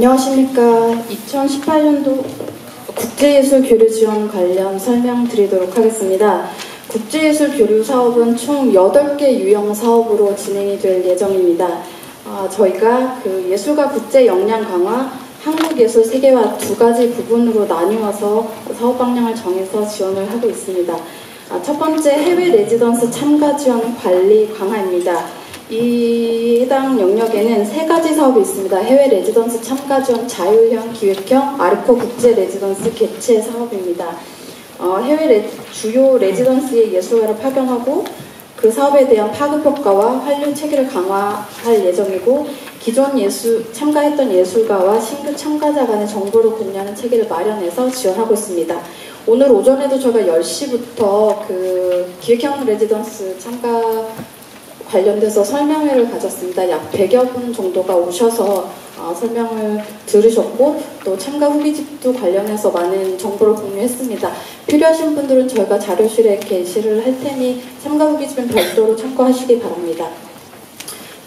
안녕하십니까. 2018년도 국제예술 교류 지원 관련 설명드리도록 하겠습니다. 국제예술 교류 사업은 총 8개 유형 사업으로 진행이 될 예정입니다. 어, 저희가 그 예술가 국제 역량 강화, 한국 예술 세계화 두 가지 부분으로 나뉘어서 사업 방향을 정해서 지원을 하고 있습니다. 아, 첫 번째 해외 레지던스 참가 지원 관리 강화입니다. 이 해당 영역에는 세 가지 사업이 있습니다. 해외 레지던스 참가 지원 자율형 기획형 아르코 국제 레지던스 개최 사업입니다. 어, 해외 레, 주요 레지던스의 예술가를 파견하고 그 사업에 대한 파급 효과와 환류 체계를 강화할 예정이고 기존 예술 참가했던 예술가와 신규 참가자 간의 정보를 공유하는 체계를 마련해서 지원하고 있습니다. 오늘 오전에도 저희가 10시부터 그 기획형 레지던스 참가 관련돼서 설명회를 가졌습니다. 약 100여 분 정도가 오셔서 어, 설명을 들으셨고 또 참가 후기집도 관련해서 많은 정보를 공유했습니다. 필요하신 분들은 저희가 자료실에 게시를 할 테니 참가 후기집은 별도로 참고하시기 바랍니다.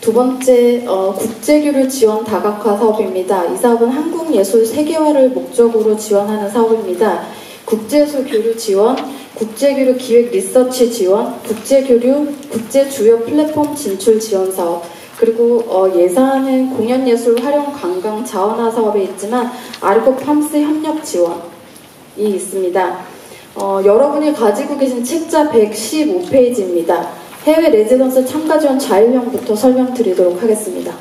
두 번째 어, 국제교류 지원 다각화 사업입니다. 이 사업은 한국 예술 세계화를 목적으로 지원하는 사업입니다. 국제예술 교류 지원, 국제교류 기획 리서치 지원, 국제교류 국제 주요 플랫폼 진출 지원 사업, 그리고 어, 예산은 공연예술 활용 관광 자원화 사업에 있지만 아르코 팜스 협력 지원이 있습니다. 어, 여러분이 가지고 계신 책자 115페이지입니다. 해외 레지던스 참가 지원 자율형부터 설명드리도록 하겠습니다.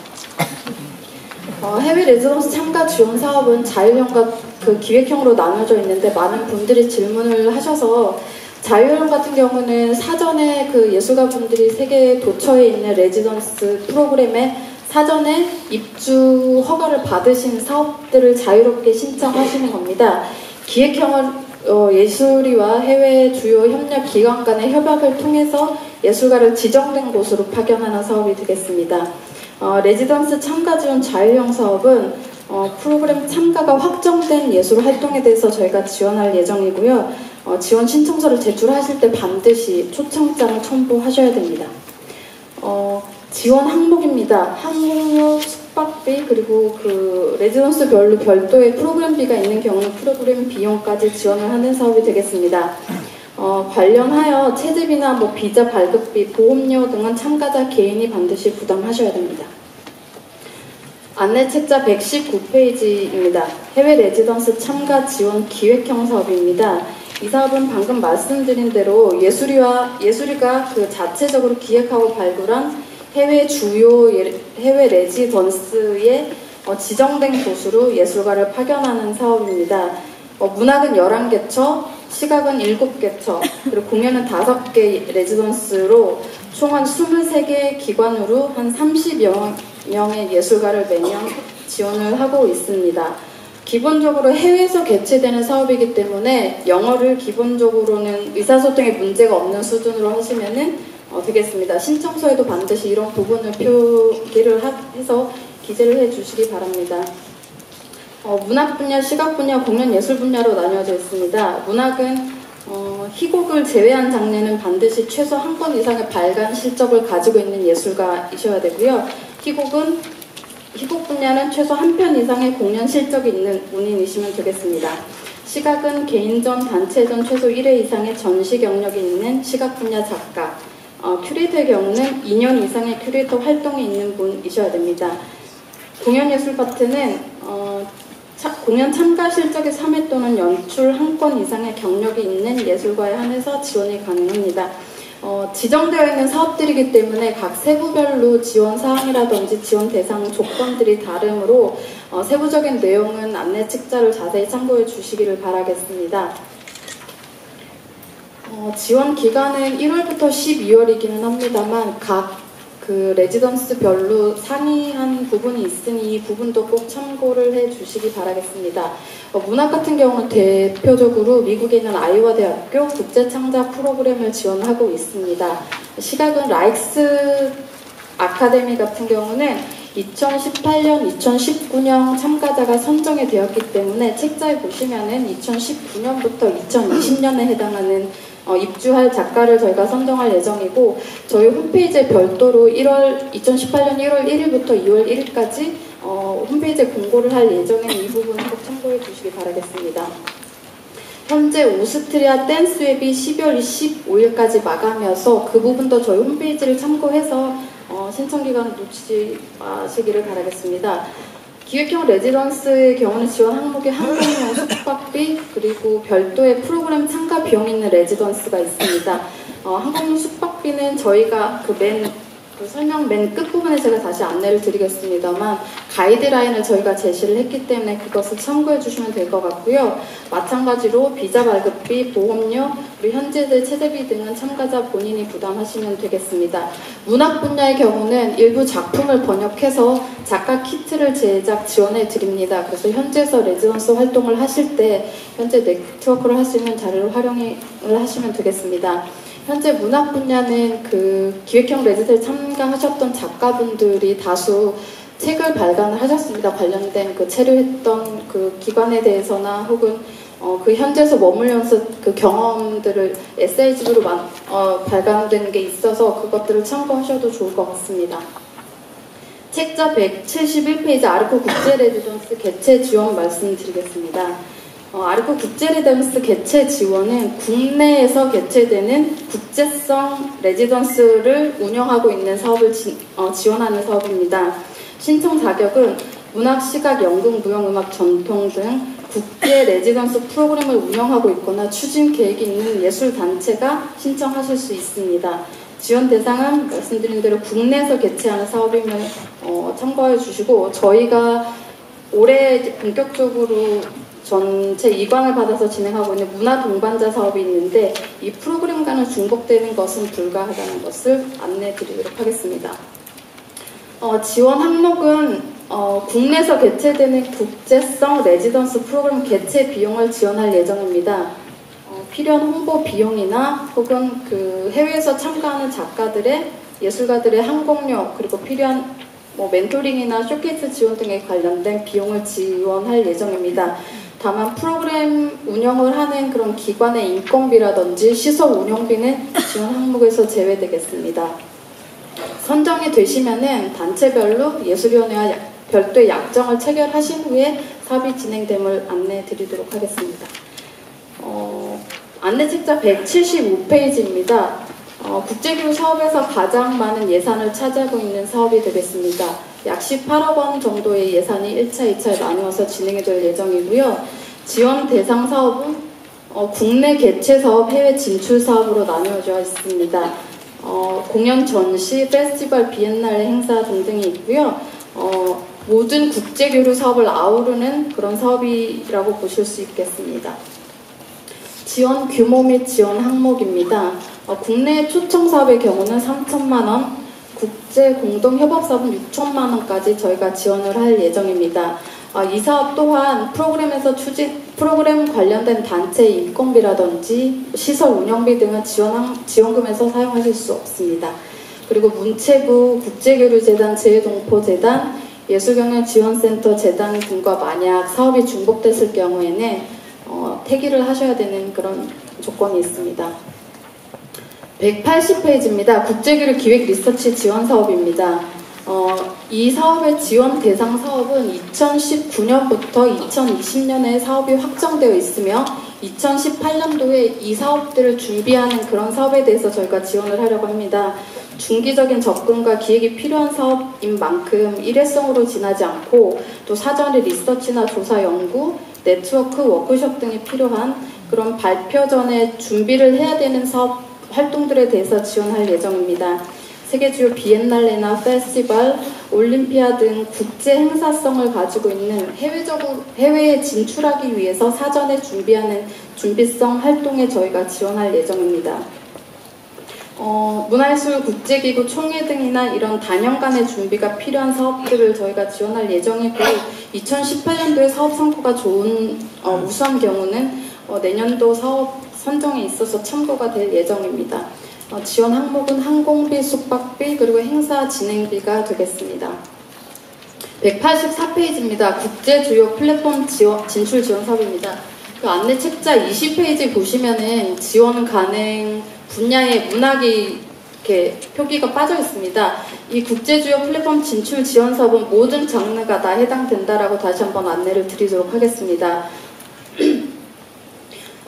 어, 해외 레지던스 참가 지원 사업은 자율형과 그 기획형으로 나눠져 있는데 많은 분들이 질문을 하셔서 자율형 같은 경우는 사전에 그 예술가 분들이 세계 도처에 있는 레지던스 프로그램에 사전에 입주 허가를 받으신 사업들을 자유롭게 신청하시는 겁니다. 기획형은 어, 예술위와 해외 주요 협력 기관 간의 협약을 통해서 예술가를 지정된 곳으로 파견하는 사업이 되겠습니다. 어, 레지던스 참가 지원 자율형 사업은 어, 프로그램 참가가 확정된 예술 활동에 대해서 저희가 지원할 예정이고요. 어, 지원 신청서를 제출하실 때 반드시 초청장을 첨부하셔야 됩니다. 어, 지원 항목입니다. 항공료, 숙박비 그리고 그 레지던스별로 별도의 프로그램비가 있는 경우는 프로그램 비용까지 지원을 하는 사업이 되겠습니다. 어, 관련하여 체집이나 뭐 비자 발급비, 보험료 등은 참가자 개인이 반드시 부담하셔야 됩니다. 안내 책자 119페이지입니다. 해외 레지던스 참가 지원 기획형 사업입니다. 이 사업은 방금 말씀드린 대로 예술위와 예술위가 그 자체적으로 기획하고 발굴한 해외 주요 해외 레지던스의 어, 지정된 곳으로 예술가를 파견하는 사업입니다. 어, 문학은 11개처, 시각은 7개처, 그리고 공연은 5개 레지던스로 총 한 23개 기관으로 한 30여 명의 예술가를 매년 지원을 하고 있습니다. 기본적으로 해외에서 개최되는 사업이기 때문에 영어를 기본적으로는 의사소통에 문제가 없는 수준으로 하시면 어, 되겠습니다. 신청서에도 반드시 이런 부분을 표기를 해서 기재를 해 주시기 바랍니다. 어, 문학 분야, 시각 분야, 공연 예술 분야로 나뉘어져 있습니다. 문학은 어, 희곡을 제외한 장르는 반드시 최소 한건 이상의 발간 실적을 가지고 있는 예술가이셔야 되고요. 희곡은 희곡 분야는 최소 한 편 이상의 공연 실적이 있는 문인이시면 되겠습니다. 시각은 개인전, 단체전 최소 1회 이상의 전시 경력이 있는 시각 분야 작가, 어, 큐레이터의 경우는 2년 이상의 큐레이터 활동이 있는 분이셔야 됩니다. 공연예술 파트는 어, 차, 공연 참가 실적의 3회 또는 연출 한 건 이상의 경력이 있는 예술가에 한해서 지원이 가능합니다. 어, 지정되어 있는 사업들이기 때문에 각 세부별로 지원 사항이라든지 지원 대상 조건들이 다르므로 어, 세부적인 내용은 안내 책자를 자세히 참고해 주시기를 바라겠습니다. 어, 지원 기간은 1월부터 12월이기는 합니다만 각 그 레지던스별로 상이한 부분이 있으니 이 부분도 꼭 참고를 해 주시기 바라겠습니다. 어, 문학 같은 경우는 대표적으로 미국에 있는 아이와 대학교 국제창작 프로그램을 지원하고 있습니다. 시각은 라이크스 아카데미 같은 경우는 2018년, 2019년 참가자가 선정이 되었기 때문에 책자에 보시면은 2019년부터 2020년에 해당하는 어, 입주할 작가를 저희가 선정할 예정이고 저희 홈페이지에 별도로 1월 2018년 1월 1일부터 2월 1일까지 어, 어, 홈페이지에 공고를 할 예정인 이 부분은 꼭 참고해 주시기 바라겠습니다. 현재 오스트리아 댄스 웹이 12월 25일까지 마감이어서 그 부분도 저희 홈페이지를 참고해서 어, 신청 기간을 놓치지 마시기를 바라겠습니다. 기획형 레지던스의 경우는 지원 항목에 항공료 숙박비 그리고 별도의 프로그램 참가 비용 있는 레지던스가 있습니다. 어, 항공료 숙박비는 저희가 그맨 그 설명 맨 끝부분에 제가 다시 안내를 드리겠습니다만 가이드라인을 저희가 제시를 했기 때문에 그것을 참고해 주시면 될 것 같고요. 마찬가지로 비자 발급비, 보험료, 현지의 체재비 등은 참가자 본인이 부담하시면 되겠습니다. 문학 분야의 경우는 일부 작품을 번역해서 작가 키트를 제작 지원해 드립니다. 그래서 현지에서 레지던스 활동을 하실 때 현지 네트워크를 잇는 자료를 활용을 하시면 되겠습니다. 현재 문학 분야는 그 기획형 레지던스에 참가하셨던 작가분들이 다수 책을 발간을 하셨습니다. 관련된 그 체류했던 그 기관에 대해서나 혹은 어, 그 현지에서 머물면서 그 경험들을 에세이집으로 만, 어, 발간된 게 있어서 그것들을 참고하셔도 좋을 것 같습니다. 책자 171페이지 아르코 국제 레지던스 개최 지원 말씀드리겠습니다. 어, 아르코 국제레지던스 개최 지원은 국내에서 개최되는 국제성 레지던스를 운영하고 있는 사업을 지, 어, 지원하는 사업입니다. 신청 자격은 문학, 시각, 연극, 무용, 음악, 전통 등 국제 레지던스 프로그램을 운영하고 있거나 추진 계획이 있는 예술단체가 신청하실 수 있습니다. 지원 대상은 말씀드린 대로 국내에서 개최하는 사업임을 어, 참고해 주시고 저희가 올해 본격적으로 전체 이관을 받아서 진행하고 있는 문화 동반자 사업이 있는데 이 프로그램과는 중복되는 것은 불가하다는 것을 안내 드리도록 하겠습니다. 어, 지원 항목은 어, 국내에서 개최되는 국제성 레지던스 프로그램 개최 비용을 지원할 예정입니다. 어, 필요한 홍보 비용이나 혹은 그 해외에서 참가하는 작가들의 예술가들의 항공료 그리고 필요한 뭐 멘토링이나 쇼케이스 지원 등에 관련된 비용을 지원할 예정입니다. 다만 프로그램 운영을 하는 그런 기관의 인건비라든지 시설 운영비는 지원 항목에서 제외되겠습니다. 선정이 되시면은 단체별로 예술위원회와 별도의 약정을 체결하신 후에 사업이 진행됨을 안내 드리도록 하겠습니다. 어, 안내 책자 175페이지입니다. 어, 국제교육 사업에서 가장 많은 예산을 차지하고 있는 사업이 되겠습니다. 약 18억 원 정도의 예산이 1차, 2차에 나누어서 진행이 될 예정이고요. 지원 대상 사업은 어, 국내 개최 사업, 해외 진출 사업으로 나누어져 있습니다. 어, 공연 전시, 페스티벌, 비엔날레 행사 등등이 있고요. 어, 모든 국제 교류 사업을 아우르는 그런 사업이라고 보실 수 있겠습니다. 지원 규모 및 지원 항목입니다. 어, 국내 초청 사업의 경우는 3천만 원, 국제 공동 협업 사업은 6천만 원까지 저희가 지원을 할 예정입니다. 어, 이 사업 또한 프로그램에서 추진 프로그램 관련된 단체 인건비라든지 시설 운영비 등은 지원 지원금에서 사용하실 수 없습니다. 그리고 문체부 국제교류재단 재해동포재단 예술경영 지원센터 재단 등과 만약 사업이 중복됐을 경우에는 어, 태기를 하셔야 되는 그런 조건이 있습니다. 180페이지입니다. 국제교류 기획 리서치 지원 사업입니다. 어, 이 사업의 지원 대상 사업은 2019년부터 2020년에 사업이 확정되어 있으며 2018년도에 이 사업들을 준비하는 그런 사업에 대해서 저희가 지원을 하려고 합니다. 중기적인 접근과 기획이 필요한 사업인 만큼 일회성으로 지나지 않고 또 사전의 리서치나 조사 연구, 네트워크, 워크숍 등이 필요한 그런 발표 전에 준비를 해야 되는 사업 활동들에 대해서 지원할 예정입니다. 세계 주요 비엔날레나 페스티벌, 올림피아 등 국제 행사성을 가지고 있는 해외적으로 해외에 진출하기 위해서 사전에 준비하는 준비성 활동에 저희가 지원할 예정입니다. 어, 문화예술 국제기구 총회 등이나 이런 단연간의 준비가 필요한 사업들을 저희가 지원할 예정이고 2018년도에 사업 성과가 좋은 어, 우수한 경우는 어, 내년도 사업 선정에 있어서 참고가 될 예정입니다. 어, 지원 항목은 항공비, 숙박비, 그리고 행사 진행비가 되겠습니다. 184페이지입니다. 국제 주요 플랫폼 지원, 진출 지원 사업입니다. 그 안내 책자 20페이지 보시면은 지원 가능 분야의 문학이 이렇게 표기가 빠져 있습니다. 이 국제주요 플랫폼 진출 지원 사업은 모든 장르가 다 해당된다라고 다시 한번 안내를 드리도록 하겠습니다.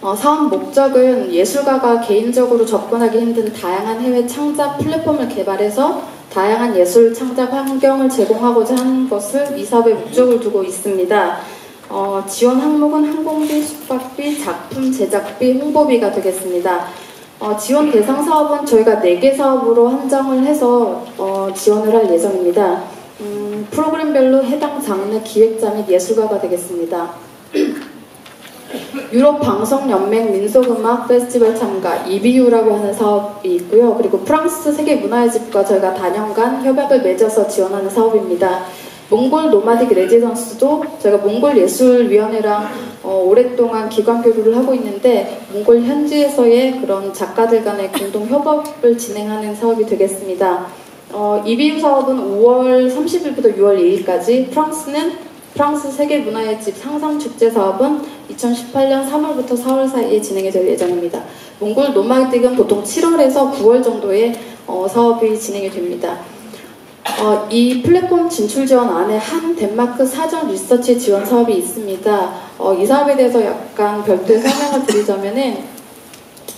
어, 사업 목적은 예술가가 개인적으로 접근하기 힘든 다양한 해외 창작 플랫폼을 개발해서 다양한 예술 창작 환경을 제공하고자 하는 것을 이 사업의 목적을 두고 있습니다. 어, 지원 항목은 항공비, 숙박비, 작품 제작비, 홍보비가 되겠습니다. 어, 지원 대상 사업은 저희가 4개 사업으로 한정을 해서 어, 지원을 할 예정입니다. 음, 프로그램별로 해당 장르 기획자 및 예술가가 되겠습니다. 유럽 방송연맹 민속음악 페스티벌 참가 EBU라고 하는 사업이 있고요. 그리고 프랑스 세계 문화의 집과 저희가 단연간 협약을 맺어서 지원하는 사업입니다. 몽골 노마딕 레지던스도 저희가 몽골 예술위원회랑 어, 오랫동안 기관 교류를 하고 있는데 몽골 현지에서의 그런 작가들 간의 공동 협업을 진행하는 사업이 되겠습니다. 어, EBU 사업은 5월 30일부터 6월 2일까지 프랑스는 프랑스 세계문화의 집 상상축제 사업은 2018년 3월부터 4월 사이에 진행이 될 예정입니다. 몽골 노마딕은 보통 7월에서 9월 정도에 어, 사업이 진행이 됩니다. 어, 이 플랫폼 진출 지원 안에 한 덴마크 사전 리서치 지원 사업이 있습니다. 어, 이 사업에 대해서 약간 별도의 설명을 드리자면은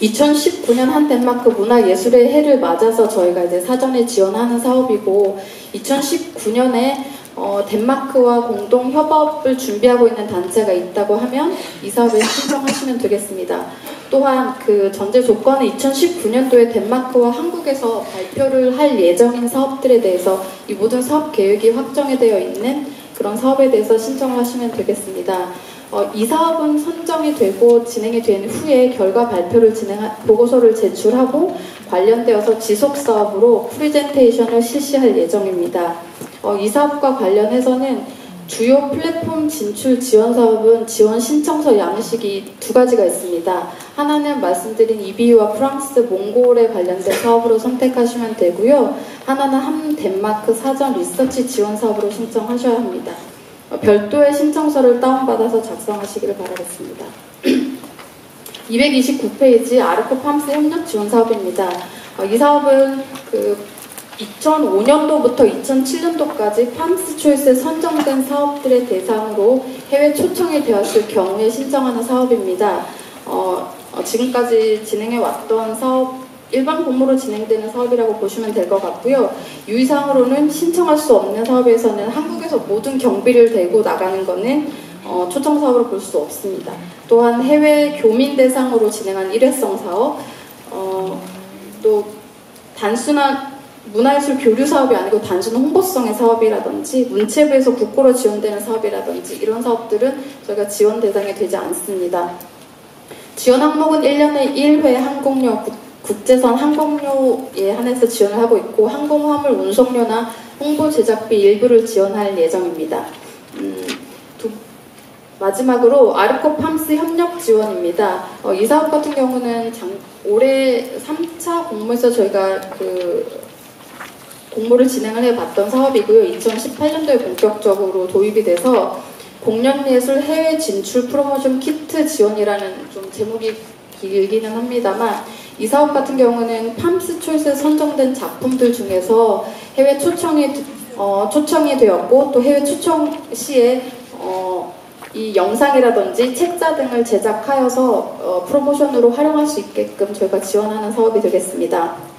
2019년 한 덴마크 문화예술의 해를 맞아서 저희가 이제 사전에 지원하는 사업이고 2019년에 어, 덴마크와 공동 협업을 준비하고 있는 단체가 있다고 하면 이 사업에 신청하시면 되겠습니다. 또한 그 전제 조건은 2019년도에 덴마크와 한국에서 발표를 할 예정인 사업들에 대해서 이 모든 사업 계획이 확정이 되어 있는 그런 사업에 대해서 신청을 하시면 되겠습니다. 어, 이 사업은 선정이 되고 진행이 된 후에 결과 발표를 진행 보고서를 제출하고 관련되어서 지속 사업으로 프리젠테이션을 실시할 예정입니다. 어, 이 사업과 관련해서는 주요 플랫폼 진출 지원 사업은 지원 신청서 양식이 두 가지가 있습니다. 하나는 말씀드린 EBU와 프랑스, 몽골에 관련된 사업으로 선택하시면 되고요. 하나는 한 덴마크 사전 리서치 지원 사업으로 신청하셔야 합니다. 어, 별도의 신청서를 다운받아서 작성하시기를 바라겠습니다. 229페이지 아르코 팜스 협력 지원 사업입니다. 어, 이 사업은 그 2005년도부터 2007년도까지 팜스 초이스에 선정된 사업들의 대상으로 해외 초청이 되었을 경우에 신청하는 사업입니다. 어, 어, 지금까지 진행해 왔던 사업 일반 공모로 진행되는 사업이라고 보시면 될 것 같고요. 유의사항으로는 신청할 수 없는 사업에서는 한국에서 모든 경비를 대고 나가는 것은 어, 초청 사업으로 볼 수 없습니다. 또한 해외 교민 대상으로 진행한 일회성 사업, 어, 또 단순한 문화예술 교류 사업이 아니고 단순 홍보성의 사업이라든지 문체부에서 국고로 지원되는 사업이라든지 이런 사업들은 저희가 지원 대상이 되지 않습니다. 지원 항목은 1년에 1회 항공료, 국제선 항공료에 한해서 지원을 하고 있고 항공화물 운송료나 홍보 제작비 일부를 지원할 예정입니다. 음, 두, 마지막으로 아르코 팜스 협력 지원입니다. 어, 이 사업 같은 경우는 장, 올해 3차 공모에서 저희가 그 공모를 진행을 해봤던 사업이고요. 2018년도에 본격적으로 도입이 돼서 공연예술 해외 진출 프로모션 키트 지원이라는 좀 제목이 길기는 합니다만 이 사업 같은 경우는 팜스 초이스에 선정된 작품들 중에서 해외 초청이 어, 초청이 되었고 또 해외 초청 시에 어, 이 영상이라든지 책자 등을 제작하여서 어, 프로모션으로 활용할 수 있게끔 저희가 지원하는 사업이 되겠습니다.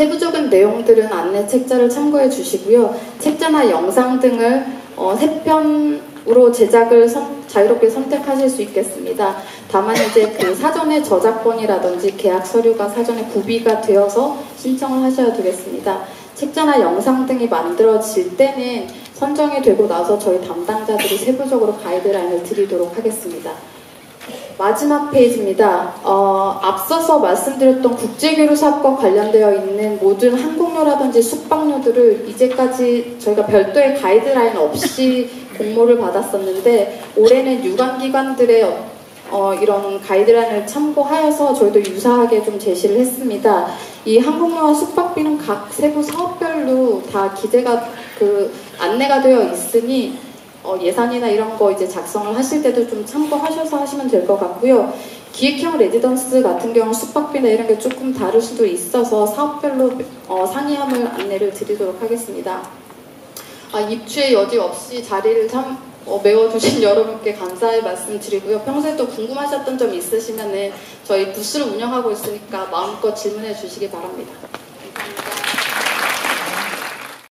세부적인 내용들은 안내 책자를 참고해 주시고요. 책자나 영상 등을 어, 세편으로 제작을 선, 자유롭게 선택하실 수 있겠습니다. 다만 이제 그 사전에 저작권이라든지 계약 서류가 사전에 구비가 되어서 신청을 하셔야 되겠습니다. 책자나 영상 등이 만들어질 때는 선정이 되고 나서 저희 담당자들이 세부적으로 가이드라인을 드리도록 하겠습니다. 마지막 페이지입니다. 어, 앞서서 말씀드렸던 국제교류 사업과 관련되어 있는 모든 항공료라든지 숙박료들을 이제까지 저희가 별도의 가이드라인 없이 공모를 받았었는데 올해는 유관기관들의 어, 이런 가이드라인을 참고하여서 저희도 유사하게 좀 제시를 했습니다. 이 항공료와 숙박비는 각 세부 사업별로 다 기재가 그 안내가 되어 있으니 어, 예산이나 이런 거 이제 작성을 하실 때도 좀 참고하셔서 하시면 될 것 같고요. 기획형 레지던스 같은 경우 숙박비나 이런 게 조금 다를 수도 있어서 사업별로 어, 상이함을 안내를 드리도록 하겠습니다. 아, 입주의 여지 없이 자리를 참 어, 메워주신 여러분께 감사의 말씀 드리고요. 평소에 또 궁금하셨던 점 있으시면 저희 부스를 운영하고 있으니까 마음껏 질문해 주시기 바랍니다.